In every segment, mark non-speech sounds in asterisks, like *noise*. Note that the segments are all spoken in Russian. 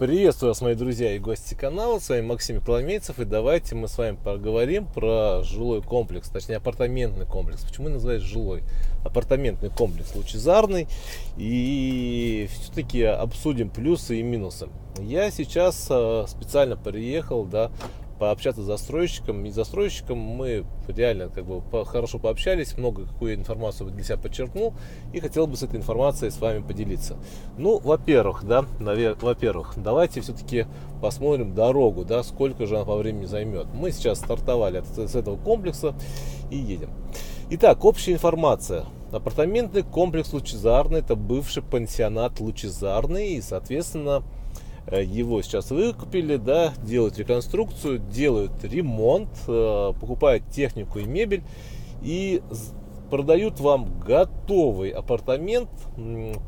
Приветствую вас, мои друзья и гости канала. С вами Максим Коломейцев. И давайте мы с вами поговорим про жилой комплекс, точнее апартаментный комплекс. Почему я называю жилой? Апартаментный комплекс лучезарный. И все-таки обсудим плюсы и минусы. Я сейчас э, специально приехал, да, пообщаться с застройщиком. И с застройщиком мы реально как бы хорошо пообщались, много какую информацию для себя подчеркнул и хотел бы с этой информацией с вами поделиться. Ну, во-первых, да, во-первых, давайте все-таки посмотрим дорогу, да, сколько же она по времени займет. Мы сейчас стартовали от, с этого комплекса и едем. Итак, общая информация. Апартаментный комплекс Лучезарный, это бывший пансионат Лучезарный и, соответственно, его сейчас выкупили, да, делают реконструкцию, делают ремонт, э, покупают технику и мебель и продают вам готовый апартамент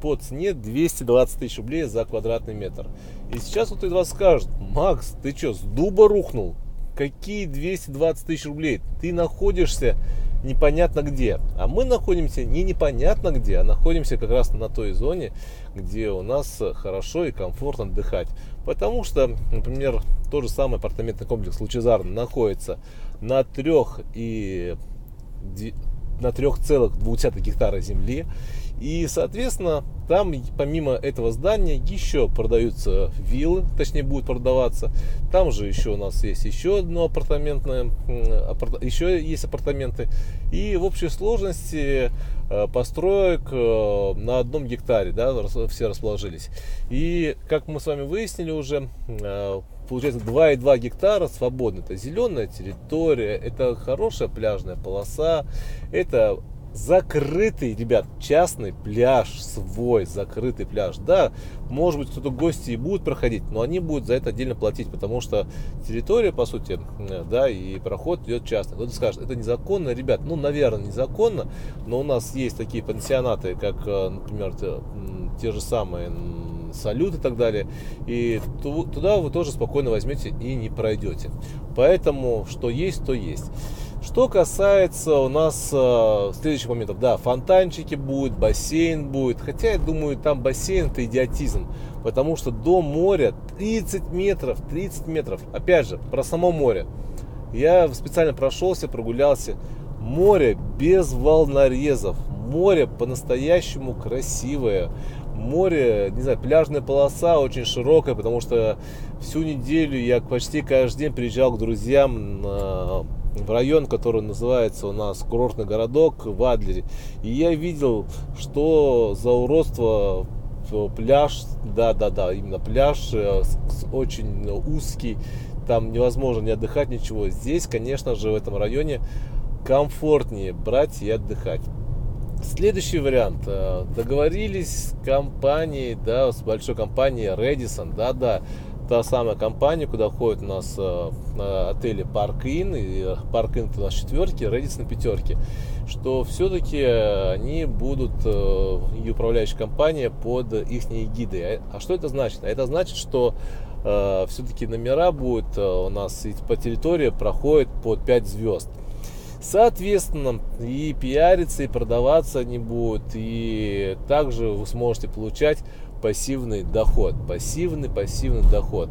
по цене 220 тысяч рублей за квадратный метр. И сейчас кто-то из вас скажет, Макс, ты что, с дуба рухнул? Какие 220 тысяч рублей? Ты находишься непонятно где. А мы находимся не непонятно где, а находимся как раз на той зоне, где у нас хорошо и комфортно отдыхать. Потому что, например, тот же самый апартаментный комплекс Лучезарный находится на трех и на 3,2 гектара земли. И, соответственно, там помимо этого здания еще продаются виллы, точнее будут продаваться. Там же еще у нас есть еще одно апартаментное, еще есть апартаменты. И в общей сложности построек э, на одном гектаре, да, все расположились. И как мы с вами выяснили уже, э, получается 2,2 гектара свободно. Это зеленая территория, это хорошая пляжная полоса, это закрытый, ребят, частный пляж, свой закрытый пляж. Да, может быть, кто-то гости и будут проходить, но они будут за это отдельно платить, потому что территория, по сути, э, да, и проход идет частный. Кто-то скажет, это незаконно, ребят, ну, наверное, незаконно, но у нас есть такие пансионаты, как, э, например, те, те же самые салют и так далее. И туда вы тоже спокойно возьмете и не пройдете. Поэтому, что есть, то есть. Что касается у нас э, следующих моментов, да, фонтанчики будет, бассейн будет, хотя я думаю, там бассейн это идиотизм, потому что до моря 30 метров, 30 метров, опять же, про само море. Я специально прошелся, прогулялся, море без волнорезов, море по-настоящему красивое, море, не знаю, пляжная полоса очень широкая, потому что всю неделю я почти каждый день приезжал к друзьям на в район, который называется у нас курортный городок в Адлере. И я видел, что за уродство пляж, да-да-да, именно пляж э, очень узкий, там невозможно не отдыхать, ничего. Здесь, конечно же, в этом районе комфортнее брать и отдыхать. Следующий вариант. Э, договорились с компанией, да, с большой компанией Redison, да-да, та самая компания, куда ходят у нас э, отели Park Inn, и Park Inn у нас четверки, Redis на пятерки, что все-таки они будут, э, и управляющая компания, под их гиды. А, а что это значит? А это значит, что э, все-таки номера будут э, у нас по территории проходят под 5 звезд. Соответственно, и пиариться, и продаваться они будут, и также вы сможете получать пассивный доход. Пассивный, пассивный доход.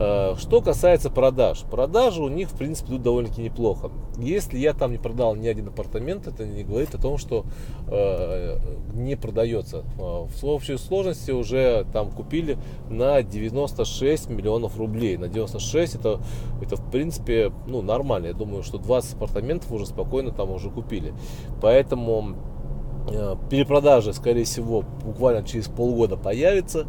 Э, что касается продаж. Продажи у них, в принципе, идут довольно-таки неплохо. Если я там не продал ни один апартамент, это не говорит о том, что э, не продается. Э, в общей сложности уже там купили на 96 миллионов рублей. На 96 это, это в принципе, ну, нормально. Я думаю, что 20 апартаментов уже спокойно там уже купили. Поэтому перепродажа, скорее всего, буквально через полгода появится.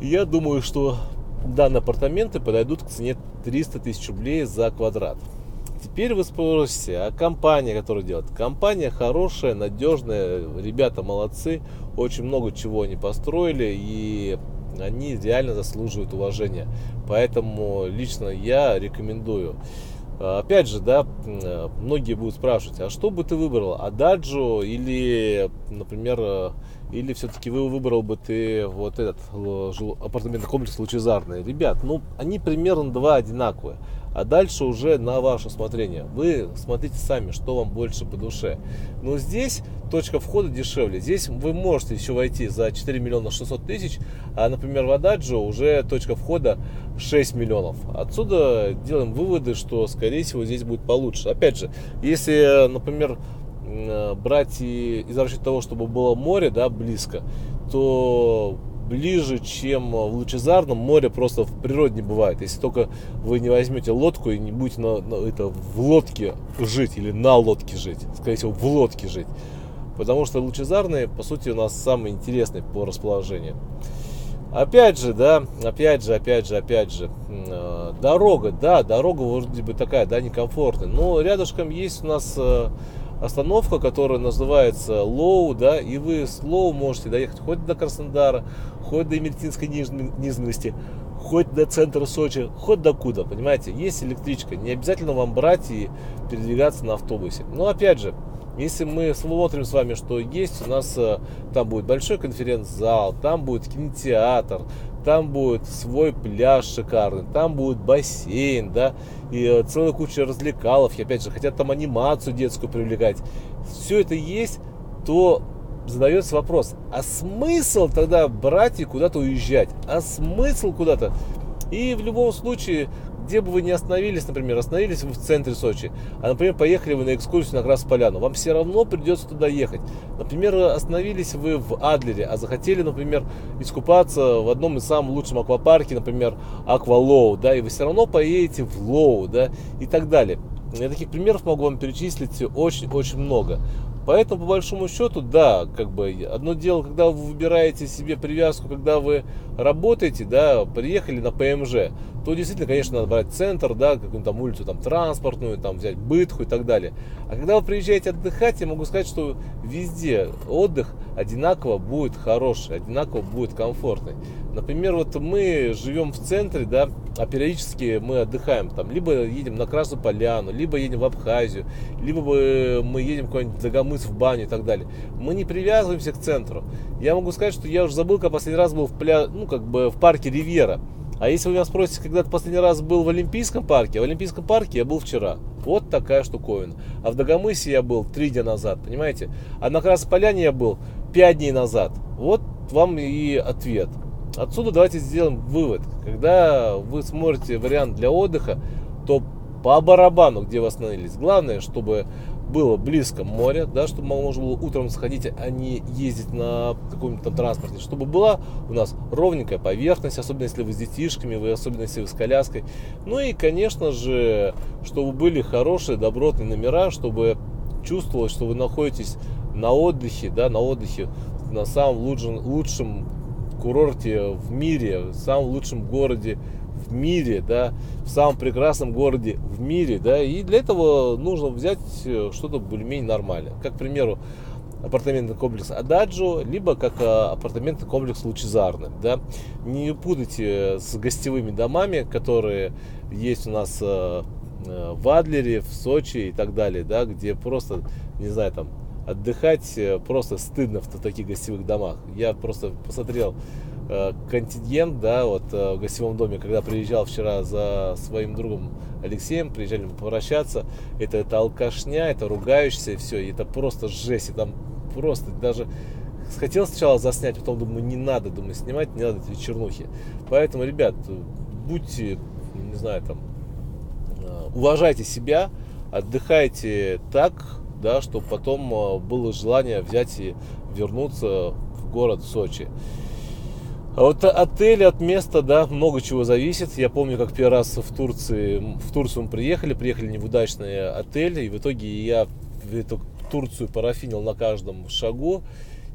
я думаю, что данные апартаменты подойдут к цене 300 тысяч рублей за квадрат. Теперь вы спросите, а компания, которая делает? Компания хорошая, надежная, ребята молодцы, очень много чего они построили, и они реально заслуживают уважения. Поэтому лично я рекомендую. Опять же, да, многие будут спрашивать, а что бы ты выбрал, Ададжо или, например, или все-таки вы выбрал бы ты вот этот апартаментный комплекс лучезарный? Ребят, ну они примерно два одинаковые. А дальше уже на ваше усмотрение. Вы смотрите сами, что вам больше по душе. Но здесь точка входа дешевле. Здесь вы можете еще войти за 4 миллиона 600 тысяч, а, например, в Ададжо уже точка входа 6 миллионов. Отсюда делаем выводы, что, скорее всего, здесь будет получше. Опять же, если, например, брать и из расчета того, чтобы было море, да, близко, то ближе, чем в Лучезарном, море просто в природе не бывает. Если только вы не возьмете лодку и не будете на, на, это, в лодке жить или на лодке жить, скорее всего, в лодке жить. Потому что Лучезарные, по сути, у нас самый интересный по расположению. Опять же, да, опять же, опять же, опять же, э, дорога, да, дорога вроде бы такая, да, некомфортная, но рядышком есть у нас э, остановка, которая называется Лоу, да, и вы с Лоу можете доехать хоть до Краснодара, хоть до Емельтинской низменности, хоть до центра Сочи, хоть до куда, понимаете, есть электричка, не обязательно вам брать и передвигаться на автобусе. Но опять же, если мы смотрим с вами, что есть, у нас э, там будет большой конференц-зал, там будет кинотеатр, там будет свой пляж шикарный, там будет бассейн, да, и э, целая куча развлекалов, и опять же, хотят там анимацию детскую привлекать. Все это есть, то задается вопрос, а смысл тогда брать и куда-то уезжать? А смысл куда-то? И в любом случае, где бы вы ни остановились, например, остановились вы в центре Сочи, а, например, поехали вы на экскурсию на Красную Поляну, вам все равно придется туда ехать. Например, остановились вы в Адлере, а захотели, например, искупаться в одном из самых лучших аквапарке, например, Аквалоу, да, и вы все равно поедете в Лоу, да, и так далее. Я таких примеров могу вам перечислить очень-очень много. Поэтому, по большому счету, да, как бы одно дело, когда вы выбираете себе привязку, когда вы работаете, да, приехали на ПМЖ, то действительно, конечно, надо брать центр, да, какую-нибудь там улицу там транспортную, там взять бытху и так далее. А когда вы приезжаете отдыхать, я могу сказать, что везде отдых одинаково будет хороший, одинаково будет комфортный. Например, вот мы живем в центре, да, а периодически мы отдыхаем там, либо едем на Красную Поляну, либо едем в Абхазию, либо мы едем куда-нибудь Дагомыс в баню и так далее. Мы не привязываемся к центру. Я могу сказать, что я уже забыл, когда последний раз был в, пля... ну, как бы в парке Ривьера. А если вы меня спросите, когда ты последний раз был в Олимпийском парке, в Олимпийском парке я был вчера. Вот такая штуковина. А в Дагомысе я был три дня назад, понимаете? А на Красной Поляне я был пять дней назад. Вот вам и ответ. Отсюда давайте сделаем вывод. Когда вы смотрите вариант для отдыха, то по барабану, где вы остановились. Главное, чтобы было близко море, да, чтобы можно было утром сходить, а не ездить на каком-нибудь там транспорте, чтобы была у нас ровненькая поверхность, особенно если вы с детишками, вы, особенно если вы с коляской. Ну и, конечно же, чтобы были хорошие, добротные номера, чтобы чувствовалось, что вы находитесь на отдыхе, да, на отдыхе на самом лучшем, лучшем курорте в мире, в самом лучшем городе в мире, да, в самом прекрасном городе в мире, да, и для этого нужно взять э, что-то более-менее нормальное. Как, к примеру, апартаментный комплекс Ададжо, либо как э, апартаментный комплекс Лучезарный, да. Не путайте с гостевыми домами, которые есть у нас э, в Адлере, в Сочи и так далее, да, где просто, не знаю, там отдыхать просто стыдно в таких гостевых домах. Я просто посмотрел Э, контингент, да, вот э, в гостевом доме, когда приезжал вчера за своим другом Алексеем, приезжали попрощаться, это, это алкашня, это ругающийся, и все, и это просто жесть, и там просто даже хотел сначала заснять, потом думаю, не надо, думаю, снимать, не надо эти чернухи. Поэтому, ребят, будьте, не знаю, там, э, уважайте себя, отдыхайте так, да, чтобы потом было желание взять и вернуться в город Сочи. А вот отель от места, да, много чего зависит. Я помню, как первый раз в Турции, в Турцию мы приехали, приехали не в удачный отель, и в итоге я эту Турцию парафинил на каждом шагу.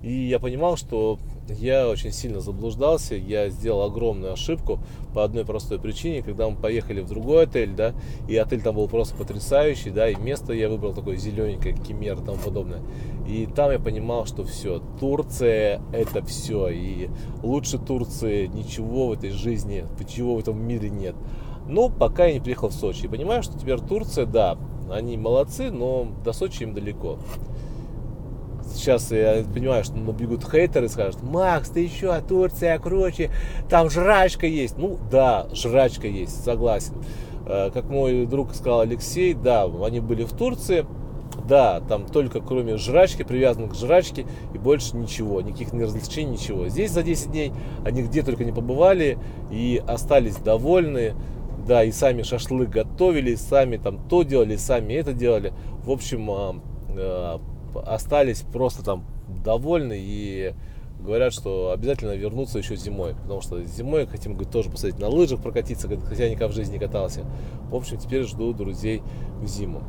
И я понимал, что я очень сильно заблуждался, я сделал огромную ошибку по одной простой причине, когда мы поехали в другой отель, да, и отель там был просто потрясающий, да, и место я выбрал такое зелененькое, кемер и тому подобное. И там я понимал, что все, Турция это все, и лучше Турции ничего в этой жизни, ничего в этом мире нет. Но пока я не приехал в Сочи, и понимаю, что теперь Турция, да, они молодцы, но до Сочи им далеко. Сейчас я понимаю, что набегут хейтеры и скажут, Макс, ты еще, Турция круче, там жрачка есть. Ну да, жрачка есть, согласен. Э, как мой друг сказал Алексей, да, они были в Турции, да, там только кроме жрачки, привязанных к жрачке и больше ничего, никаких не развлечений, ничего. Здесь за 10 дней они где только не побывали и остались довольны, да, и сами шашлык готовили, и сами там то делали, сами это делали. В общем, а, а, остались просто там довольны и говорят, что обязательно вернутся еще зимой, потому что зимой хотим говорит, тоже посмотреть на лыжах прокатиться, хотя никогда в жизни не катался. В общем, теперь жду друзей в зиму.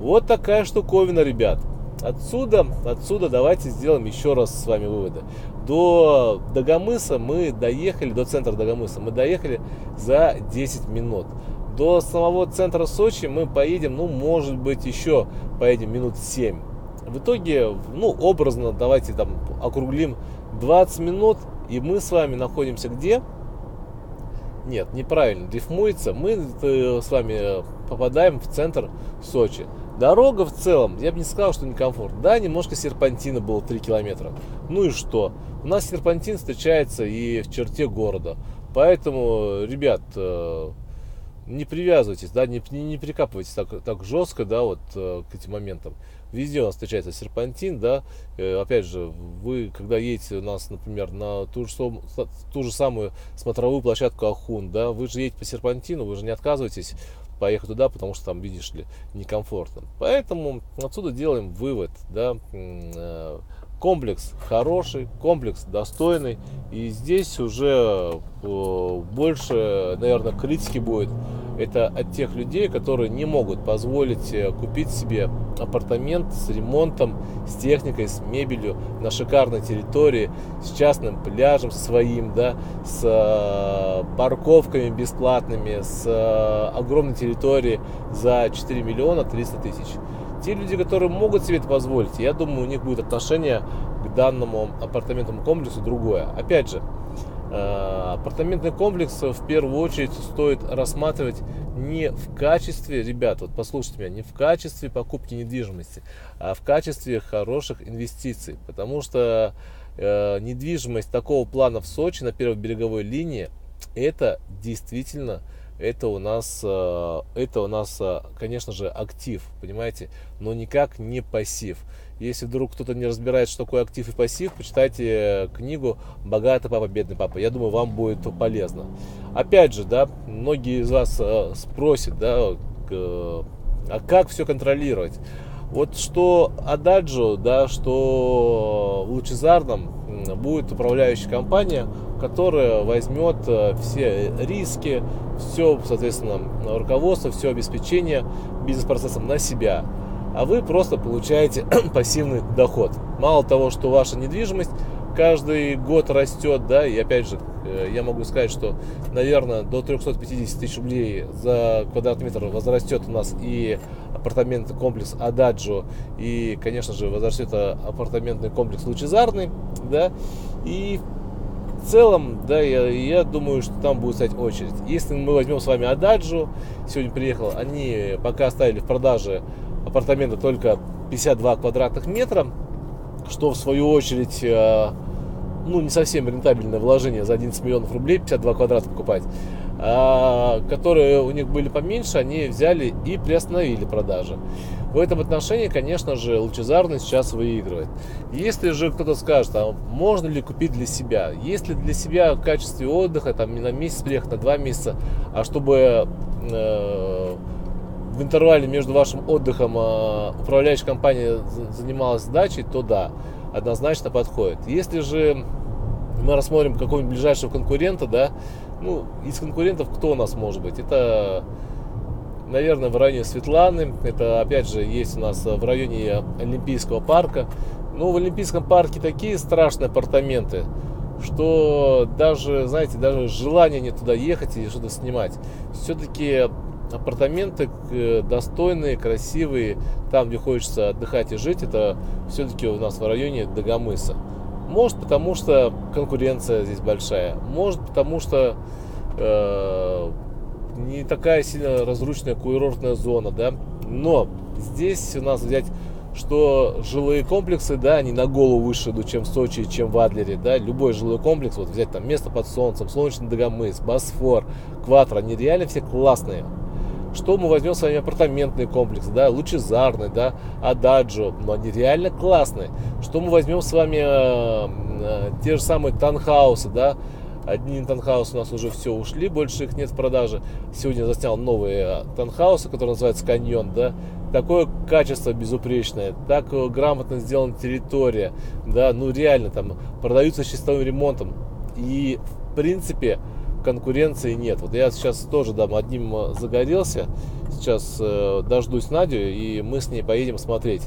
Вот такая штуковина, ребят. Отсюда, отсюда давайте сделаем еще раз с вами выводы. До Дагомыса мы доехали, до центра Дагомыса мы доехали за 10 минут. До самого центра Сочи мы поедем, ну, может быть, еще поедем минут 7. В итоге, ну, образно, давайте там округлим 20 минут, и мы с вами находимся где? Нет, неправильно, рифмуется. Мы э, с вами попадаем в центр Сочи. Дорога в целом, я бы не сказал, что некомфортно. Да, немножко серпантина было 3 километра. Ну и что? У нас серпантин встречается и в черте города. Поэтому, ребят, э, не привязывайтесь, да, не, не, не прикапывайтесь так, так жестко, да, вот э, к этим моментам. Везде у нас встречается серпантин, да, э, опять же, вы, когда едете у нас, например, на ту же, ту же самую смотровую площадку Ахун, да, вы же едете по серпантину, вы же не отказываетесь поехать туда, потому что там, видишь ли, некомфортно. Поэтому отсюда делаем вывод, да, э, комплекс хороший, комплекс достойный, и здесь уже э, больше, наверное, критики будет это от тех людей, которые не могут позволить э, купить себе апартамент с ремонтом, с техникой, с мебелью на шикарной территории, с частным пляжем своим, да, с э, парковками бесплатными, с огромной территорией за 4 миллиона 300 тысяч. Те люди, которые могут себе это позволить, я думаю, у них будет отношение к данному апартаментному комплексу другое. Опять же, Э, апартаментный комплекс в первую очередь стоит рассматривать не в качестве, ребят, вот послушайте меня, не в качестве покупки недвижимости, а в качестве хороших инвестиций. Потому что э, недвижимость такого плана в Сочи на первой береговой линии это действительно это у нас, э, это у нас, э, конечно же, актив, понимаете, но никак не пассив. Если вдруг кто-то не разбирает, что такое актив и пассив, почитайте книгу «Богатый папа, бедный папа». Я думаю, вам будет полезно. Опять же, да, многие из вас э, спросят, да, а как все контролировать? Вот что Ададжо, да, что Лучезарном будет управляющая компания, которая возьмет э, все риски, все, соответственно, руководство, все обеспечение бизнес-процессом на себя а вы просто получаете *clears throat* пассивный доход. Мало того, что ваша недвижимость каждый год растет, да, и опять же, э, я могу сказать, что, наверное, до 350 тысяч рублей за квадратный метр возрастет у нас и апартаментный комплекс Ададжо, и, конечно же, возрастет апартаментный комплекс Лучезарный, да, и в целом, да, я, я думаю, что там будет стоять очередь. Если мы возьмем с вами Ададжу, сегодня приехал, они пока оставили в продаже апартамента только 52 квадратных метра, что в свою очередь э, ну, не совсем рентабельное вложение за 11 миллионов рублей 52 квадрата покупать, а, которые у них были поменьше, они взяли и приостановили продажи. В этом отношении, конечно же, лучезарный сейчас выигрывает. Если же кто-то скажет, а можно ли купить для себя? Если для себя в качестве отдыха, там на месяц приехать, на два месяца, а чтобы э, в интервале между вашим отдыхом э, управляющая компания занималась сдачей, то да, однозначно подходит. Если же мы рассмотрим какого-нибудь ближайшего конкурента, да, ну, из конкурентов кто у нас может быть? Это, наверное, в районе Светланы, это, опять же, есть у нас в районе Олимпийского парка. Ну, в Олимпийском парке такие страшные апартаменты, что даже, знаете, даже желания нет туда ехать и что-то снимать. Все-таки апартаменты э, достойные, красивые, там, где хочется отдыхать и жить, это все-таки у нас в районе Дагомыса. Может, потому что конкуренция здесь большая, может, потому что э, не такая сильно разрушенная курортная зона, да, но здесь у нас взять что жилые комплексы, да, они на голову выше идут, чем в Сочи, чем в Адлере, да, любой жилой комплекс, вот взять там место под солнцем, солнечный Дагомыс, Босфор, Кватро, они реально все классные. Что мы возьмем с вами апартаментный комплекс, да, лучезарный, да, Ададжо, но они реально классные. Что мы возьмем с вами э, э, те же самые танхаусы, да, Одни танхаусы у нас уже все ушли, больше их нет в продаже. Сегодня заснял новые э, танхаусы, которые называются Каньон, да. Такое качество безупречное, так э, грамотно сделана территория, да, ну реально там продаются с чистым ремонтом. И в принципе конкуренции нет. Вот я сейчас тоже дам одним э, загорелся, сейчас э, дождусь Надю, и мы с ней поедем смотреть.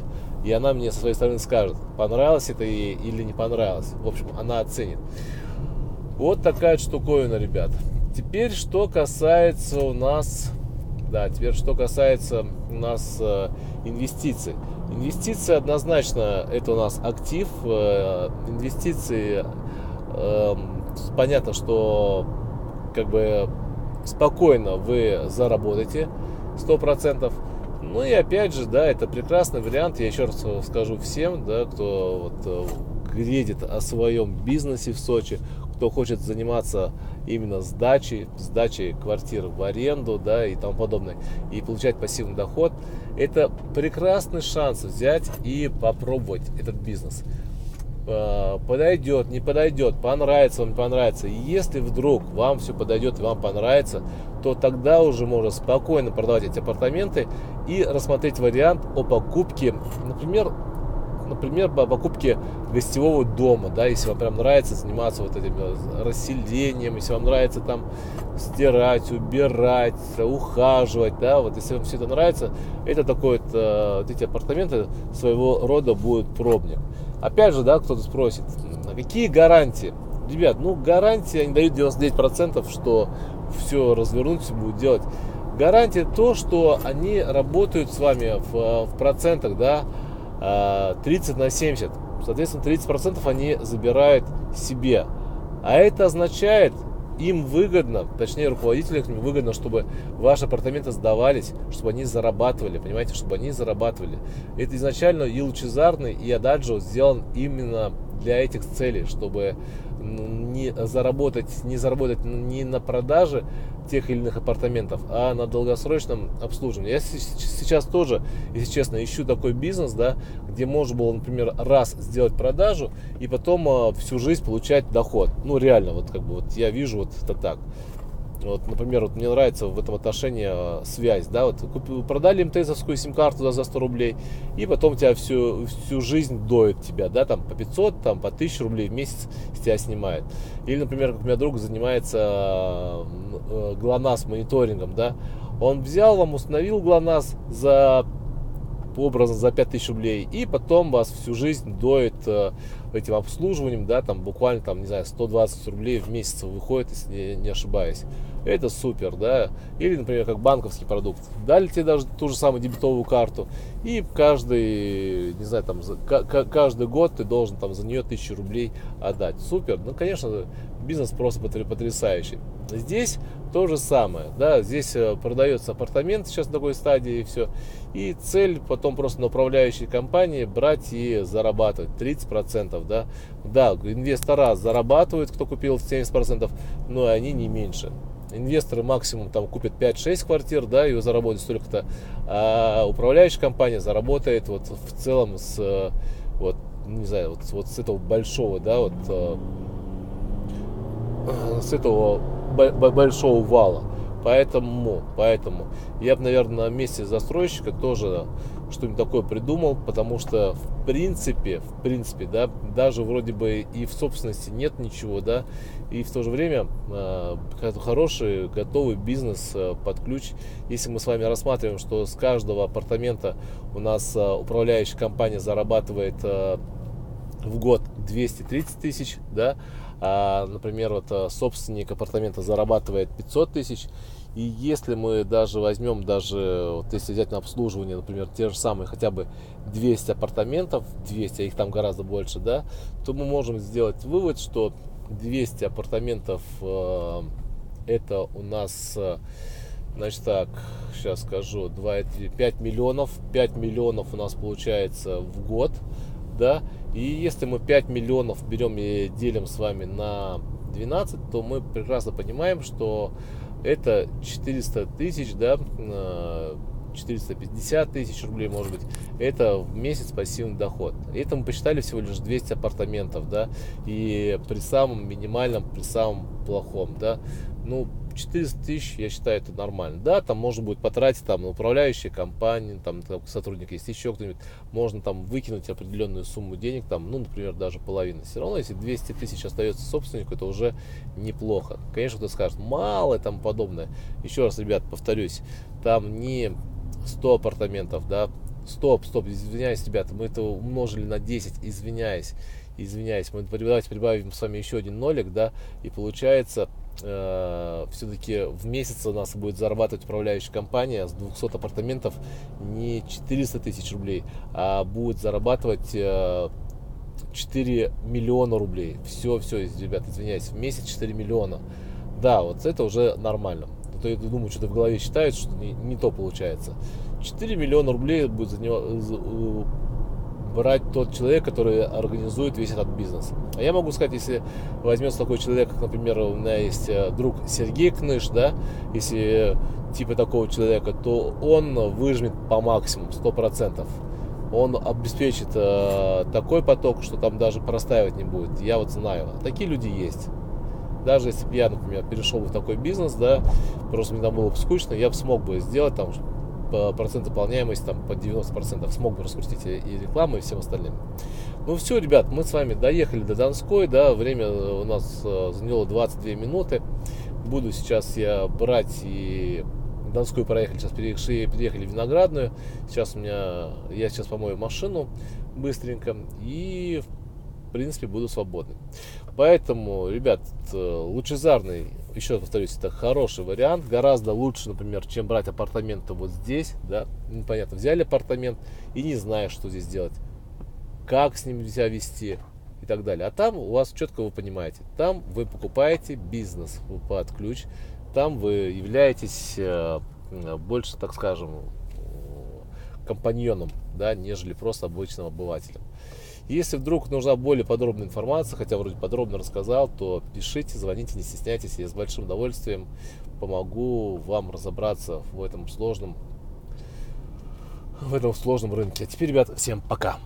И она мне со своей стороны скажет, понравилось это ей или не понравилось. В общем, она оценит. Вот такая штуковина, ребят. Теперь, что касается у нас, да, теперь, что касается у нас э, инвестиций. Инвестиции однозначно это у нас актив. Э, инвестиции, э, понятно, что как бы спокойно вы заработаете 100%. Ну и опять же, да, это прекрасный вариант. Я еще раз скажу всем, да, кто вот э, грезит о своем бизнесе в Сочи, кто хочет заниматься именно сдачей, сдачей квартир в аренду, да, и тому подобное, и получать пассивный доход, это прекрасный шанс взять и попробовать этот бизнес. Э, подойдет, не подойдет, понравится вам, не понравится. И если вдруг вам все подойдет и вам понравится, то тогда уже можно спокойно продавать эти апартаменты и рассмотреть вариант о покупке, например, например, по покупке гостевого дома, да, если вам прям нравится заниматься вот этим э, расселением, если вам нравится там стирать, убирать, ухаживать, да, вот если вам все это нравится, это такой вот, э, вот эти апартаменты своего рода будут пробник. Опять же, да, кто-то спросит, а какие гарантии? Ребят, ну гарантии они дают 99%, что все развернуть, все будут делать. Гарантия то, что они работают с вами в, в процентах, да, 30 а, на 70. Соответственно, 30% они забирают себе. А это означает, им выгодно, точнее руководителям выгодно, чтобы ваши апартаменты сдавались, чтобы они зарабатывали, понимаете, чтобы они зарабатывали. Это изначально и Лучезарный, и Ададжо сделан именно для этих целей, чтобы не заработать, не заработать не на продаже тех или иных апартаментов, а на долгосрочном обслуживании. Я сейчас тоже, если честно, ищу такой бизнес, да, где можно было, например, раз сделать продажу и потом а, всю жизнь получать доход. Ну, реально, вот как бы вот я вижу вот это так. Вот, например, вот мне нравится в этом отношении э, связь, да, вот купил, продали МТСовскую сим-карту за 100 рублей, и потом тебя всю, всю жизнь доит тебя, да, там по 500, там по 1000 рублей в месяц с тебя снимает. Или, например, как у меня друг занимается э, ГЛОНАСС мониторингом, да, он взял вам, установил ГЛОНАСС за образно за 5000 рублей, и потом вас всю жизнь доит э, этим обслуживанием, да, там буквально, там, не знаю, 120 рублей в месяц выходит, если не, не ошибаюсь. Это супер, да. Или, например, как банковский продукт. Дали тебе даже ту же самую дебетовую карту, и каждый, не знаю, там, каждый год ты должен там за нее 1000 рублей отдать. Супер. Ну, конечно, бизнес просто потрясающий. Здесь то же самое, да, здесь э, продается апартамент сейчас на такой стадии и все. И цель потом просто на управляющей компании брать и зарабатывать 30%, да. Да, инвестора зарабатывают, кто купил 70%, но они не меньше. Инвесторы максимум там купят 5-6 квартир, да, и заработают столько-то, а управляющая компания заработает вот в целом с, э, вот, не знаю, вот, вот с этого большого, да, вот э, с этого большого вала. Поэтому, поэтому я бы, наверное, на месте застройщика тоже что-нибудь такое придумал, потому что в принципе, в принципе, да, даже вроде бы и в собственности нет ничего, да, и в то же время э, хороший готовый бизнес э, под ключ. Если мы с вами рассматриваем, что с каждого апартамента у нас э, управляющая компания зарабатывает э, в год 230 тысяч, да, а, например, вот собственник апартамента зарабатывает 500 тысяч, и если мы даже возьмем, даже вот если взять на обслуживание, например, те же самые хотя бы 200 апартаментов, 200, а их там гораздо больше, да, то мы можем сделать вывод, что 200 апартаментов э, это у нас э, Значит так, сейчас скажу, 2, 5 миллионов, 5 миллионов у нас получается в год, да, и если мы 5 миллионов берем и делим с вами на 12, то мы прекрасно понимаем, что это 400 тысяч, да, 450 тысяч рублей, может быть, это в месяц пассивный доход. Это мы посчитали всего лишь 200 апартаментов, да, и при самом минимальном, при самом плохом, да, ну, 400 тысяч, я считаю, это нормально. Да, там можно будет потратить там на управляющие компании, там, там сотрудник, если еще кто-нибудь, можно там выкинуть определенную сумму денег, там, ну, например, даже половину. Все равно, если 200 тысяч остается собственнику, это уже неплохо. Конечно, кто скажет, мало и тому подобное. Еще раз, ребят, повторюсь, там не 100 апартаментов, да, стоп, стоп, извиняюсь, ребята, мы это умножили на 10, извиняюсь, извиняюсь, мы давайте прибавим с вами еще один нолик, да, и получается все-таки в месяц у нас будет зарабатывать управляющая компания с 200 апартаментов не 400 тысяч рублей, а будет зарабатывать э, 4 миллиона рублей. Все, все, ребят, извиняюсь, в месяц 4 миллиона. Да, вот это уже нормально. А то я думаю, что-то в голове считают, что не, не то получается. 4 миллиона рублей будет за него, э, брать тот человек, который организует весь этот бизнес. А я могу сказать, если возьмется такой человек, как, например, у меня есть э, друг Сергей Кныш, да, если типа такого человека, то он выжмет по максимуму, 100%. Он обеспечит э, такой поток, что там даже простаивать не будет. Я вот знаю. Такие люди есть. Даже если бы я, например, перешел в такой бизнес, да, просто мне там было бы скучно, я бы смог бы сделать там процент выполняемости там по 90% смог бы раскрутить и рекламу, и всем остальным. Ну все, ребят, мы с вами доехали до Донской, да, время у нас э, заняло 22 минуты. Буду сейчас я брать и Донскую проехали, сейчас переехали, переехали в Виноградную. Сейчас у меня, я сейчас помою машину быстренько и в принципе буду свободный. Поэтому, ребят, э, лучезарный, еще повторюсь, это хороший вариант, гораздо лучше, например, чем брать апартаменты вот здесь, да, непонятно, взяли апартамент и не знаешь, что здесь делать, как с ним себя вести и так далее. А там у вас четко вы понимаете, там вы покупаете бизнес под ключ, там вы являетесь э, больше, так скажем, компаньоном, да, нежели просто обычным обывателем. Если вдруг нужна более подробная информация, хотя вроде подробно рассказал, то пишите, звоните, не стесняйтесь. Я с большим удовольствием помогу вам разобраться в этом сложном, в этом сложном рынке. А теперь, ребят, всем пока.